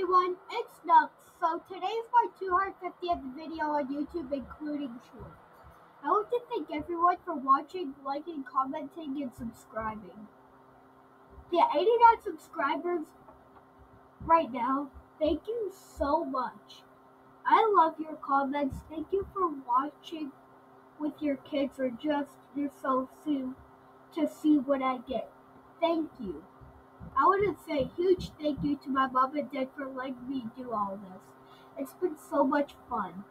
everyone, it's Knux. So today's my 250th video on YouTube, including shorts. I want to thank everyone for watching, liking, commenting, and subscribing. The 89 subscribers right now, thank you so much. I love your comments. Thank you for watching with your kids or just yourself to, to see what I get. Thank you. I want to say a huge thank you to my mom and dad for letting me do all this. It's been so much fun.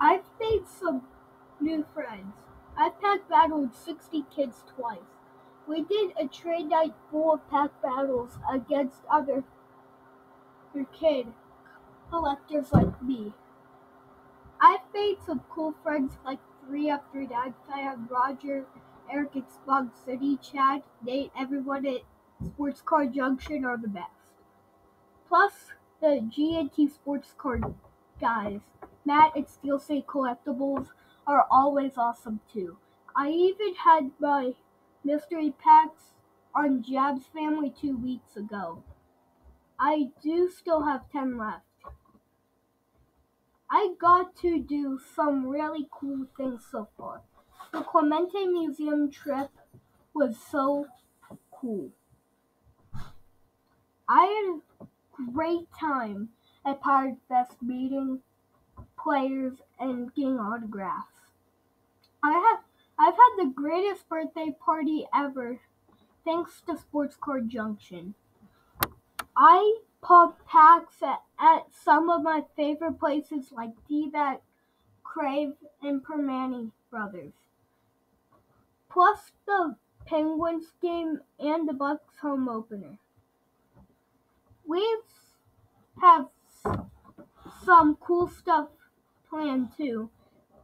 I've made some new friends. I've pack battled 60 kids twice. We did a train night full of pack battles against other, kid collectors like me. I've made some cool friends like 3 up 3 9 fan, Roger, Eric Xbox City, Chad, Nate, everyone at Sports Card Junction are the best. Plus, the G&T Sports Car guys, Matt and Steel State Collectibles, are always awesome too. I even had my mystery packs on Jab's family two weeks ago. I do still have 10 left. I got to do some really cool things so far. The Clemente Museum trip was so cool. I had a great time at Pirate Fest meeting players and getting autographs. I have I've had the greatest birthday party ever thanks to Sports Card Junction. I popped packs at, at some of my favorite places like D-Bat, Crave, and Primanti Brothers. Plus the Penguins game and the Bucs home opener we have some cool stuff planned too.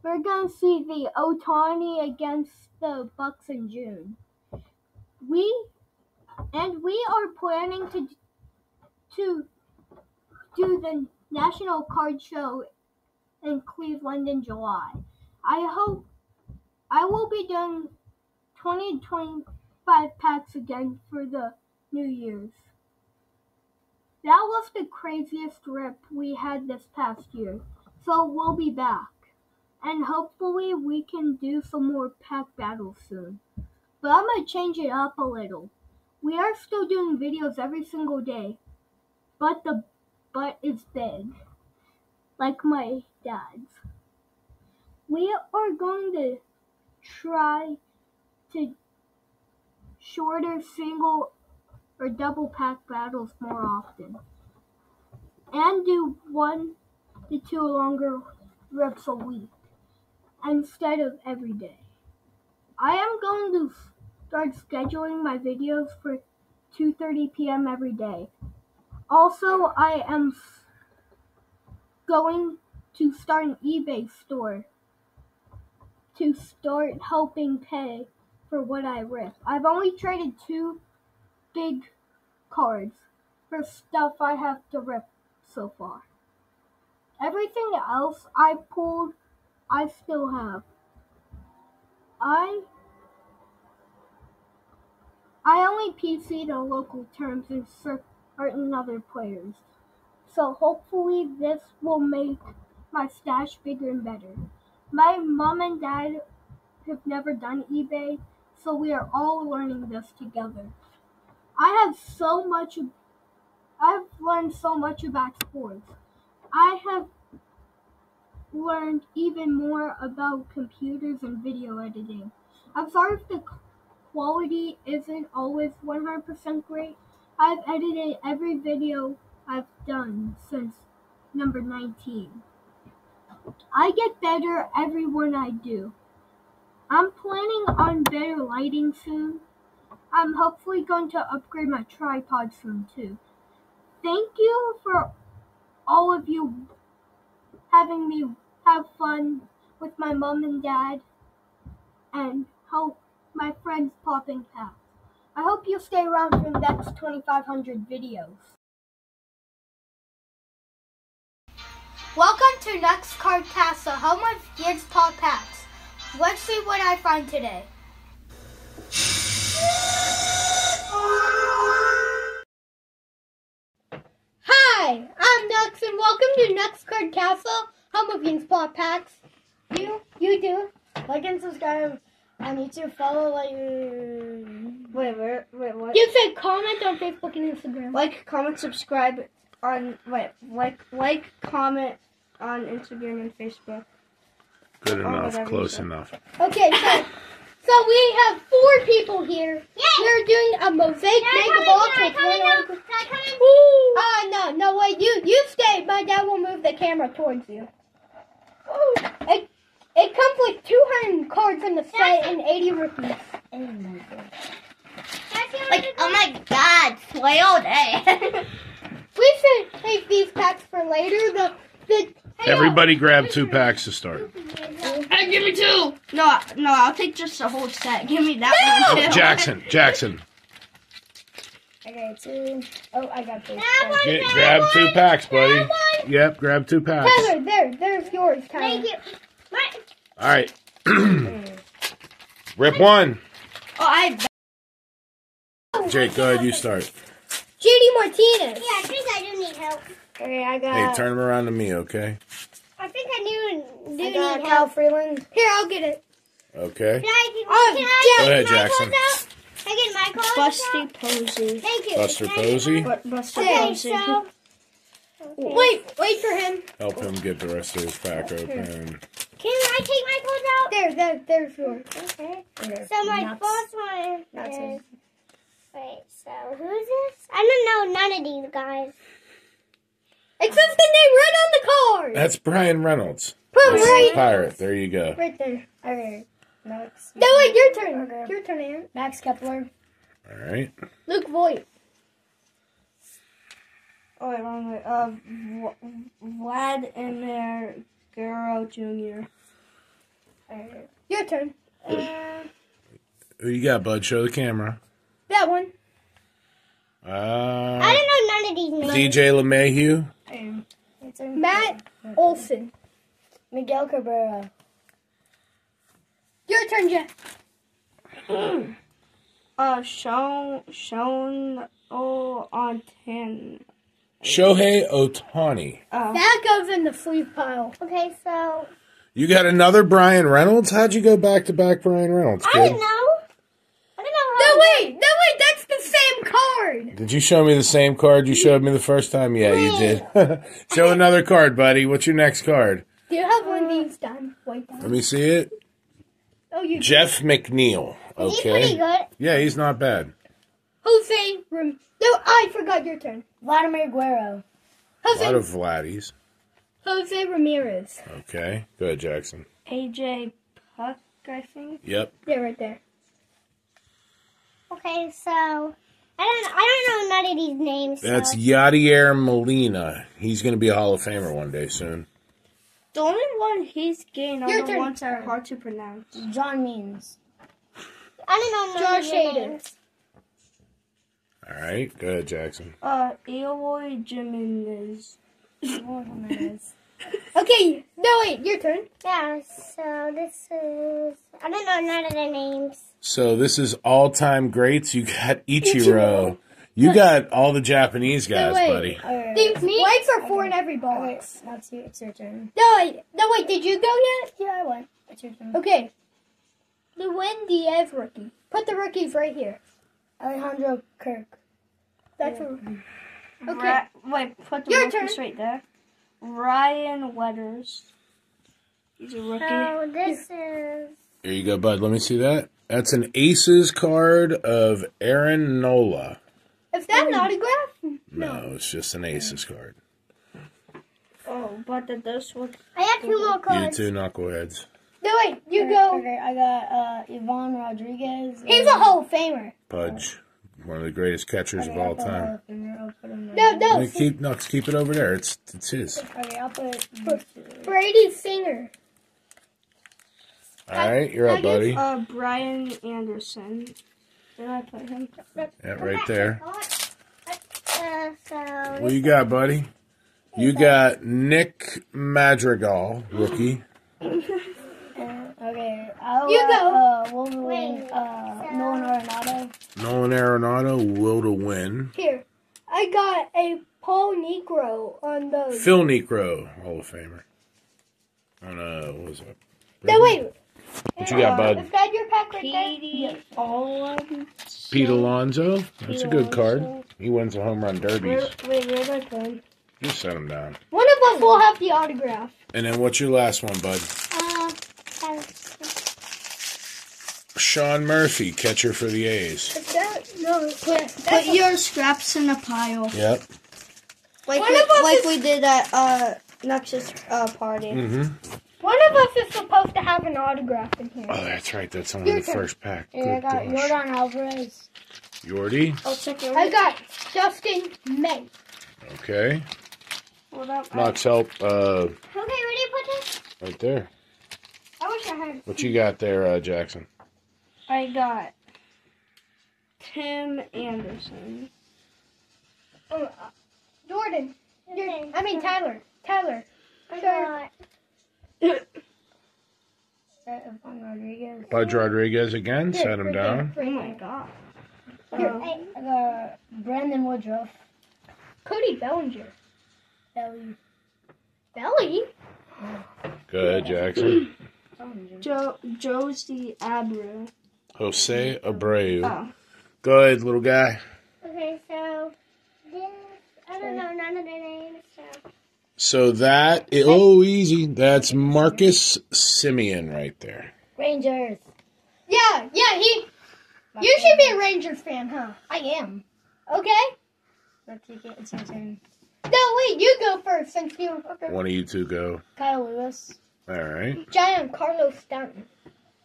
We're gonna see the Otani against the Bucs in June. We and we are planning to to do the National Card Show in Cleveland in July. I hope I will be doing 20 25 packs again for the New Year's. That was the craziest trip we had this past year, so we'll be back. And hopefully we can do some more pack battles soon. But I'm gonna change it up a little. We are still doing videos every single day, but the butt is big, like my dad's. We are going to try to shorter single or double pack battles more often. And do one to two longer reps a week instead of every day. I am going to start scheduling my videos for 2:30 p.m. every day. Also, I am going to start an eBay store to start helping pay for what I rip. I've only traded two big cards for stuff I have to rip so far. Everything else I pulled, I still have. I I only PC the local terms and certain other players. So hopefully this will make my stash bigger and better. My mom and dad have never done eBay, so we are all learning this together. I have so much. I've learned so much about sports. I have learned even more about computers and video editing. I'm sorry if the quality isn't always 100% great. I've edited every video I've done since number 19. I get better every one I do. I'm planning on better lighting soon. I'm hopefully going to upgrade my tripod soon too. Thank you for all of you having me have fun with my mom and dad and help my friends popping packs. I hope you stay around for the next 2500 videos. Welcome to Knux Card Castle, home of Kids Pop Packs. Let's see what I find today. Hi, Hi, I'm Knux, and welcome to Knux Card Castle, home of Yinz Pop Packs. You, you do. Like and subscribe on YouTube. Follow like wait, wait, wait, what? You said comment on Facebook and Instagram. Like, comment, subscribe on wait, like, like, comment on Instagram and Facebook. Good enough. Close enough. Okay, so so we have four people here. We're doing a mosaic mega box with one article. Uh no, no wait, you you stay. My dad will move the camera towards you. It it comes with 200 cards in the set and 80 rookies. Like, oh my God, play all day. We should take these packs for later. The the Everybody uh, grab two packs to start. hey, give me two. No, no, I'll take just the whole set. Give me that oh, one Oh, too. Jackson, Jackson, Okay, two. Oh, I got this. get, grab two packs, buddy. Yep, grab two packs. Tyler, there, there's yours, Tyler. Thank you. All right. Rip one. Oh, I. Jake, go ahead. You start. J.D. Martinez. Yeah, I think I do need help. Okay, I Hey, turn them around to me, okay? I think I do, do I need got help. Kyle Freeland. Here, I'll get it. Okay. Can I, can, Oh, can I Go ahead, my Jackson. clothes out? Can I get my clothes out? Busty Posey. Thank you. Buster Can Posey. my- Bu- Okay, Posey. so Wait, wait for him. Help him get the rest of his pack open. can I take my clothes out? There, there, there's yours. Okay. Okay, So my nuts. first one Nuts is. is- Wait, so who's this? I don't know none of these guys. It says the name right on the card. That's Bryan Reynolds. Put This is right, Pirate. There you go. right there. Okay. Max. No, wait, your turn. Okay. Your turn, Aaron. Max Kepler. All right. Luke Voit. Oh, wait, wrong way. Uh, v- Vladimir Guerrero Jr. Okay. Your turn. Uh, Who you got, bud? Show the camera. That one. I Uh, don't know none of these names. DJ LeMahieu. um, Matt Olson. Miguel Cabrera. Your turn, Jeff. Uh, Sean Sean O on ten. Shohei Otani. Uh, That goes in the sleeve pile. Okay, so You got another Bryan Reynolds? How'd you go back to back Bryan Reynolds, I kid? don't know. I don't know No, how. wait, no, wait, that's the same card. Did you show me the same card you showed me the first time? Yeah, you did. show another card, buddy. What's your next card? Do you have one of these done? Let me see it. Oh, you Jeff McNeil. He's pretty Okay. good. Yeah, he's not bad. Jose Ram- No, I forgot your turn. Vladimir Guerrero. A lot of Vladdies. Jose Ramirez. Okay. Go ahead, Jackson. AJ Puk, I think. Yep. Yeah, right there. Okay, so I don't I don't know none of these names. That's so. Yadier Molina. He's going to be a Hall of Famer one day soon. The only one he's getting are Your the turn. ones that are hard to pronounce. John Means. I don't know none Josh of your names. All right. Go ahead, Jackson. Uh, Eloy Jimenez. Okay, no, wait, your turn. Yeah, so this is I don't know none of the names. So this is all-time greats. You got Ichiro. You got all the Japanese guys, wait. buddy. Alright. me? whites are four in every box. That's you. It's your turn. No, wait, no, wait, did you go yet? Yeah, I went. It's your turn. Okay. Lewin Diaz rookie. Put the rookies right here. Alejandro Kirk. That's a, mm-hmm. Okay. Ra- wait, put the Your rookies turn. right there. Ryan Weathers. He's a rookie. So this is Here you go, bud. Let me see that. That's an Aces card of Aaron Nola. is that an autograph? No, it's just an Aces card. Oh, but the this one. I have two more cards. You cards. two knuckleheads. No, wait, you go. Okay, I got uh, Ivan Rodriguez. He's a Hall of Famer. Pudge, one of the greatest catchers of all time. I'll No, no, Hey, Keep Knux, keep it over there. It's it's his. Okay, I'll put. Brady Singer. All right, you're up, buddy. Uh, Brian Anderson. Did I put him? Yeah, right there. Uh, What you got, buddy? You got Nick Madrigal, rookie. Okay, I'll You uh, go. Uh, Wolverine. Wait, Uh, so- Nolan Arenado. Nolan Arenado will to win. Here. I got a Paul Niekro on those. Phil Niekro, Hall of Famer. On uh, what was it? No, wait. What you got, bud? Is that your pack right there? Petey Alonso. Pete Alonso. That's a good card. Alonso. He wins the home run Where, derbies. wait, where'd I put him? Just set him down. One of us will have the autograph. And then what's your last one, bud? Uh, uh, Sean Murphy, catcher for the A's. Is that no? Put, put your scraps in a pile. Yep. Like we, like we did at uh Nexus uh party. Mm-hmm. One of us is supposed to have an autograph in here. Oh, that's right. That's only Your the turn. first pack. And I got gosh. Yordan Alvarez. Yordi. I'll check your I got Dustin May. Okay. Hold up. Knux help. Uh, okay, where do you put this? right there. I wish I had. What you got there, uh, Jackson? I got Tim Anderson. Oh, uh, Jordan. You're- Okay. I mean Tyler. Tyler. I Sure. got Rodriguez. Bud Rodriguez again. Here, Set him right down. there, Oh my god. Here, Hey, I got Brandon Woodruff. Cody Bellinger. Belly. Belly? Good, Jackson. Joe Josie Abreu. Jose Abreu. Oh. Good little guy. okay, so this, I don't know none of their names, so. So that oh easy. That's Marcus Semien right there. Rangers. Yeah, yeah, he. You should be a Rangers fan, huh? I am. Okay? Let's take it. It's your turn. No, wait, you go first since you. Okay. One of you two go. Kyle Lewis. All right. Giancarlo Stanton.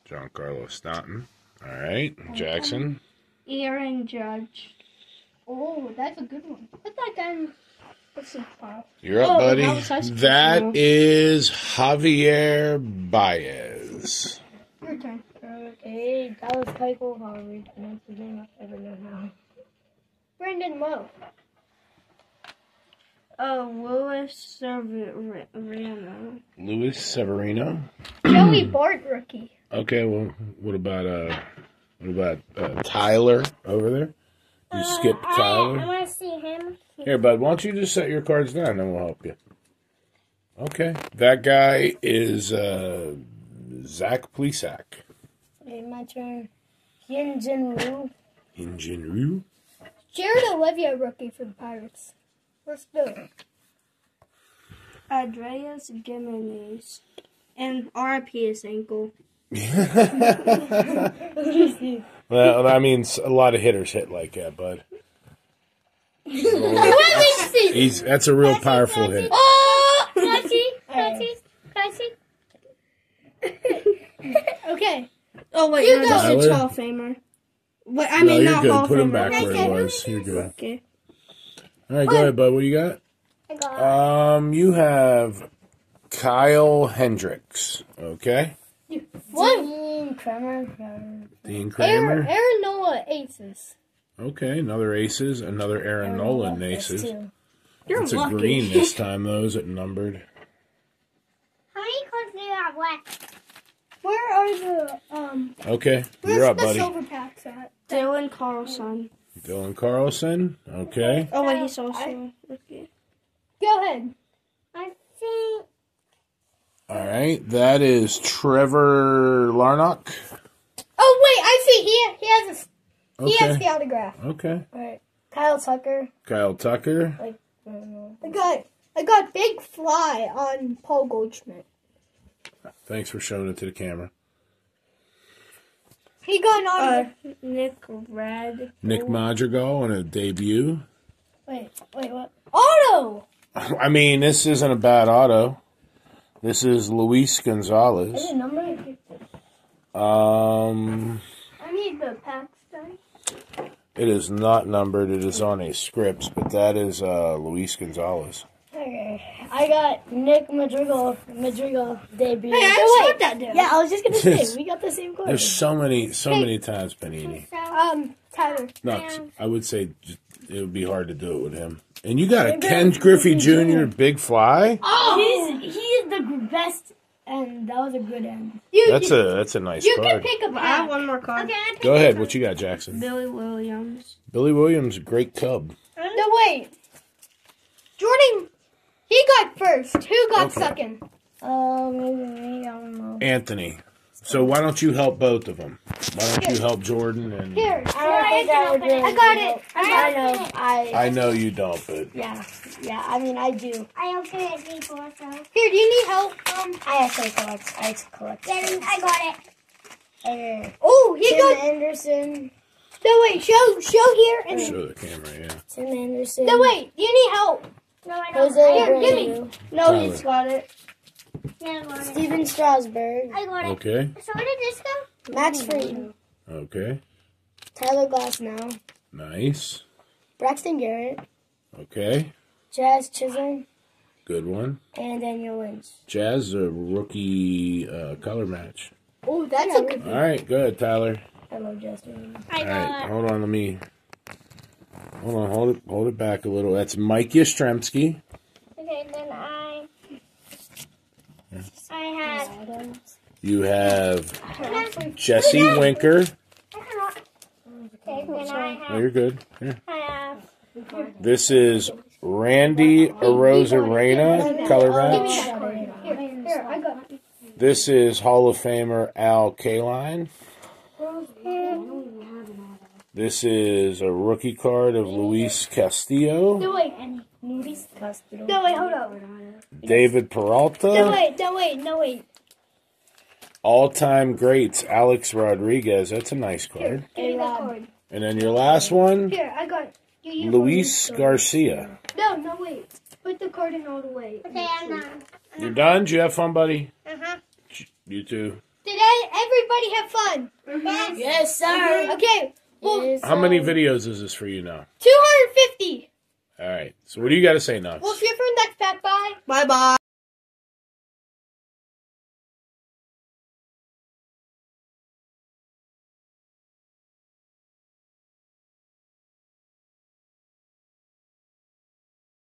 John Carlos Stanton. All right. Jackson. Aaron Judge. Oh, that's a good one. Put that down. Let's see, file. You're up, Oh, buddy. that was school, is Javier Baez. Your turn. Okay, Dallas Keuchel. However, pronounce his name. I never know how. Brandon Lowe. Uh, Louis Severino. Luis Severino. Joey Bart rookie. Okay, well, what about uh, what about uh, Tyler over there? You skipped I, I Tyler. want to see him. Here, bud, why don't you just set your cards down, and we'll help you. Okay, that guy is uh, Zach Plesac. Okay, my turn. Hyun Jin Woo. Injinryu. Jared Oliva rookie for the Pirates. Let's do it. Andreas Gimenez. And RIP his ankle. Well, that means a lot of hitters hit like that, bud. Let me see. He's that's a real powerful hit. Oh! Can I see? Can I see? Can I see? Okay. Oh wait, You no, go. this is Tyler? Hall of Famer. Wait, I No, mean you're not good. Hall Put him back where he was. You're good. Okay. All right, go ahead, bud. What you got? I got Um, you have Kyle Hendricks. Okay, One. Dean Kremer. uh, Dean Kramer. Aaron Nola Aces. Okay, another aces, another Aaron Nolan aces. You're It's a green this time, though. Is it numbered? How many cards do you have left? Where are the um? Okay, you're up, the buddy. silver packs at? Dylan Carlson. Dylan Carlson. Okay. Oh wait, he's also rookie. Go ahead. I think. All right, that is Trevor Larnach. Oh wait, I see. He he has a s- he has the autograph. Okay. Alright. Kyle Tucker. Kyle Tucker. I don't know. I got I got big fly on Paul Goldschmidt. Thanks for showing it to the camera. He got an Uh. Nick Rad. Nick Madrigal on a debut. Wait, wait, what? Auto. I mean, this isn't a bad auto. This is Luis Is Gonzalez. it number? Um, I need the packs done. it is not numbered. It is on a script, but that is uh, Luis Gonzalez. Okay. I got Nick Madrigal. Madrigal debut. Hey, I showed that dude. yeah, I was just gonna say we got the same card. There's so many, so many times Panini. Um, Tyler. No, I would say it would be hard to do it with him. And you got a Ken Griffey Jr. Big Fly. He's he is the gr- best, and that was a good end. You That's you, a that's a nice you can card. pick a I have one more card. okay, Go ahead. What you got, Jackson? Billy Williams. Billy Williams, great cub. No, No, wait. Jordan, he got first. Who got Okay. second? Uh, maybe me. I don't know. Anthony. So why don't you help both of them? Why don't you help Jordan and Here. I don't think I would really. I got it. I know. I. I know you don't, but Yeah. Yeah. I mean, I do. I opened it before, so. Here, do you need help? Um, I actually collect. I collect. then I got it. Hey, Oh, he Tim got. Anderson. No, wait. Show, show here. And show the camera, yeah. Tim Anderson. no, wait. You need help. No, I don't. Jose Here, give me. Abreu. No, he's got it. Yeah, I got it. Stephen Strasburg. I got it. Okay. So where did this go? Max Fried. Okay. Tyler Glasnow. Nice. Braxton Garrett. Okay. Jazz Chisholm. Good one. And Daniel Lynch. Jazz a rookie uh, color match. Oh, that's a good. All right, good, Tyler. I love Justin. I All got right, hold on. Let me. Hold on. Hold it. Hold it back a little. That's Mike Yastrzemski. Okay, then I. I had. Adams. You have Jesse Winker. Okay, then I Oh, you're good. Here. I have. This is Randy Arozarena color match. Here, here, I got it. This is Hall of Famer Al Kaline. This is a rookie card of Luis Castillo. No, wait. Nudis Castro. No, wait, hold up. David Peralta. No, wait, no, wait, no, wait. All time greats Alex Rodriguez. That's a nice card. Give me the card. And then your last one, Here, I got. You, you Luis Garcia. No, no, wait. Put the card in all the way. Okay, I'm done. You're done? Did you have fun, buddy? Uh huh. You too. Did everybody have fun? Yes. Yes, sir. Okay, well, Yes, How many videos is this for you now? 250. All right. So what do you got to say, Nuts? Well, if you're from next pack, bye. Bye bye.